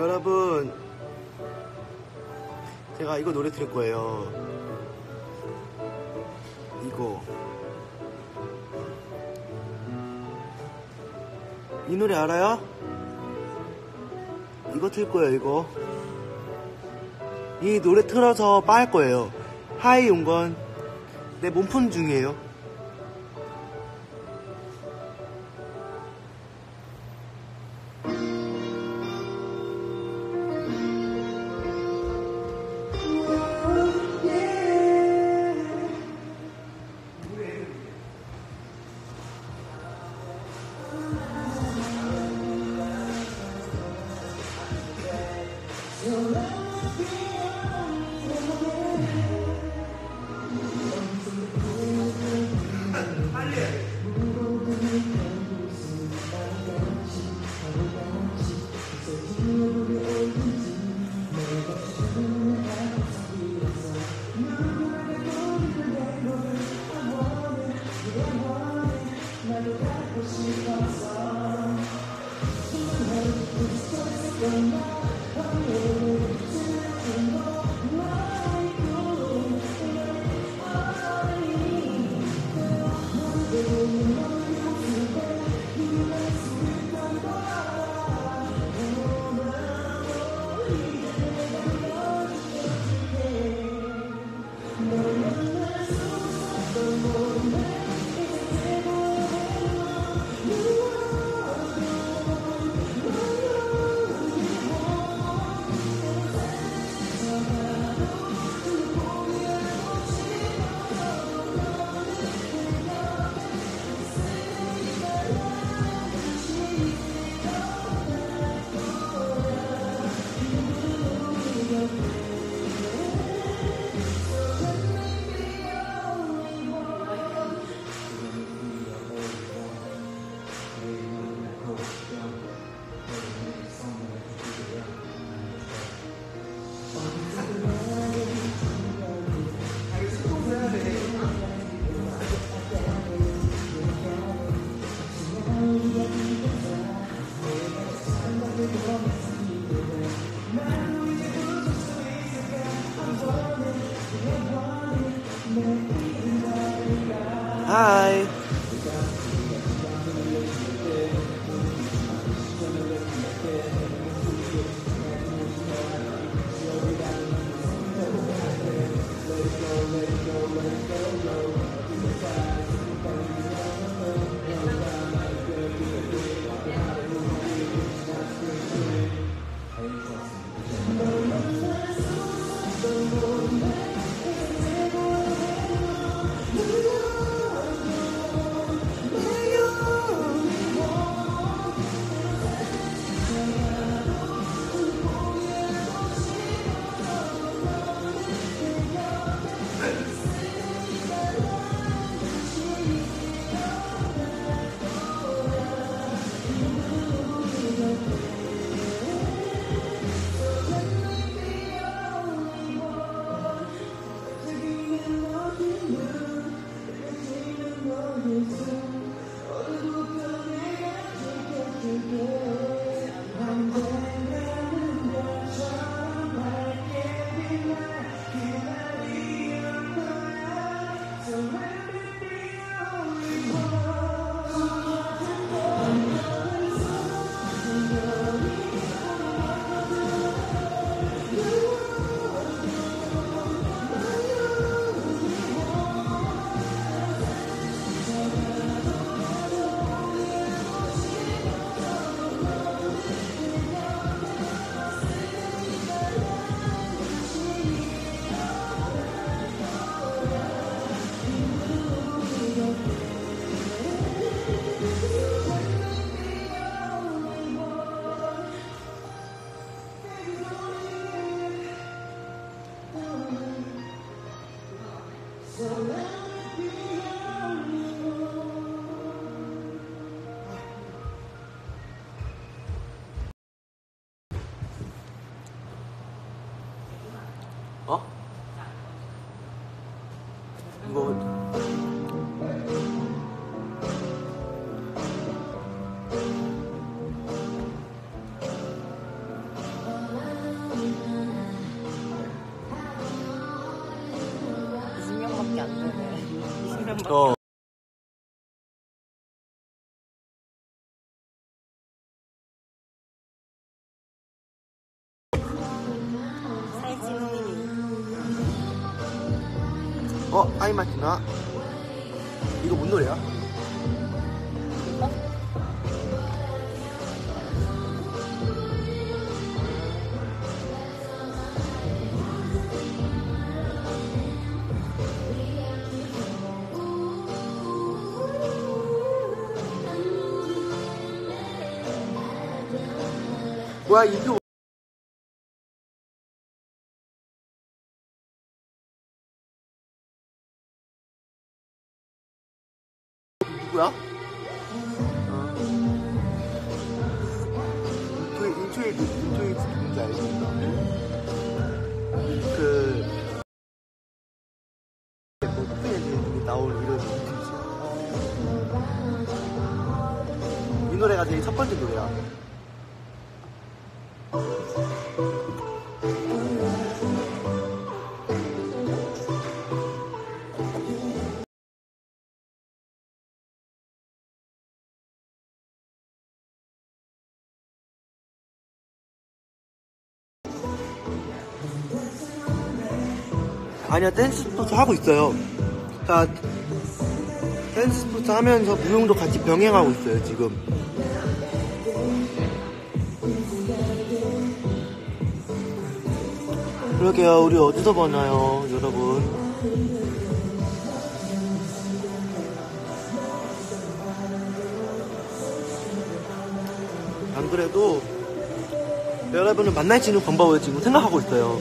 여러분, 제가 이거 노래 들을 거예요. 이거. 이 노래 알아요? 이거 틀 거예요, 이거. 이 노래 틀어서 빠할 거예요. 하이 용건. 내 몸푼 중이에요. 아, 빨리 하 이. 어? 어. 어, 아이 마티나. 이거 뭔 노래야? 누구야? 어. 인초이, 인초이, 인초이 누군지 알지? 그, 뭐. 이 노래가 제일 첫 번째 노래야. 아니야, 댄스 스포츠 하고 있어요. 그니까, 댄스 스포츠 하면서 무용도 같이 병행하고 있어요, 지금. 그러게요, 우리 어디서 보나요, 여러분? 안 그래도 여러분을 만날 수 있는 방법을 지금 생각하고 있어요.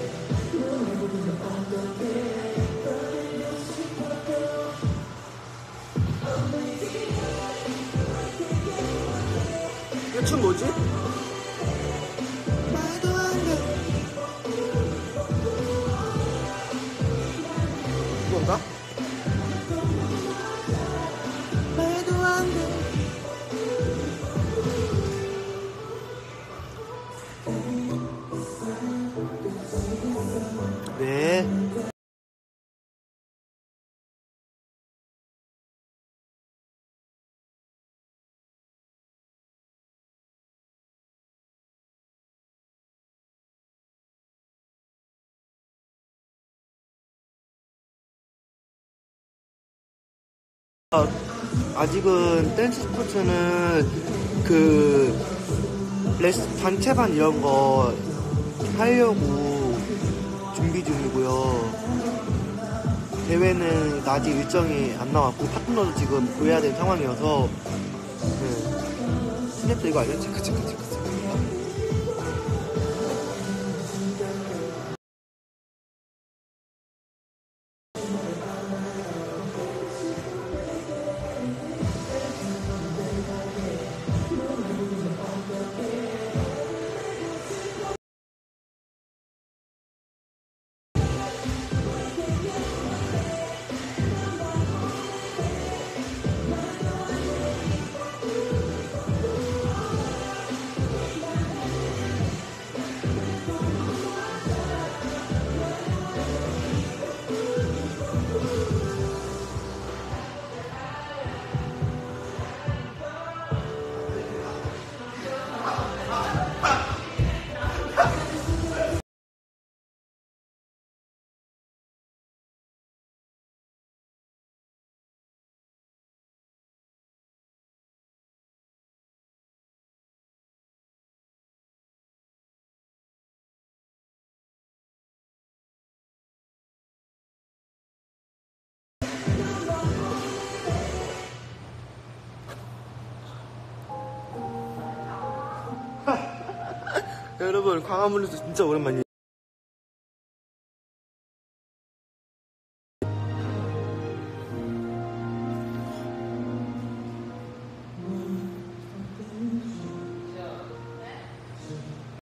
건가? 아, 아직은 댄스 스포츠는 그 레슨 단체반 이런 거 하려고 준비 중이고요. 대회는 아직 일정이 안 나왔고 파트너도 지금 구해야 될 상황이어서 네. 스냅도 이거 아니야? 체크 체크 체크 여러분 광화문에서 진짜 오랜만이에요.